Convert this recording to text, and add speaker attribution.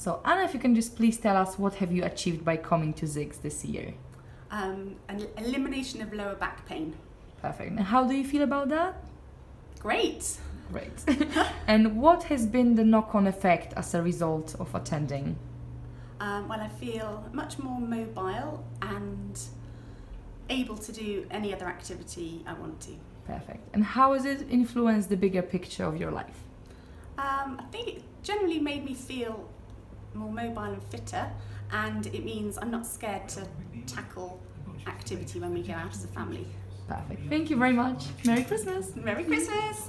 Speaker 1: So Anna, if you can just please tell us what have you achieved by coming to Zigs this year?
Speaker 2: Um, an elimination of lower back pain.
Speaker 1: Perfect. And how do you feel about that?
Speaker 2: Great.
Speaker 1: Great. and what has been the knock-on effect as a result of attending?
Speaker 2: Um, well, I feel much more mobile and able to do any other activity I want to.
Speaker 1: Perfect. And how has it influenced the bigger picture of your life?
Speaker 2: Um, I think it generally made me feel more mobile and fitter, and it means I'm not scared to tackle activity when we go out as a family.
Speaker 1: Perfect. Thank you very much. Merry Christmas.
Speaker 2: Merry Christmas!